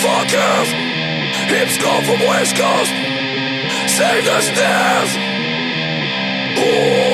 forgive Hips come from West Coast. Save the stairs Ooh.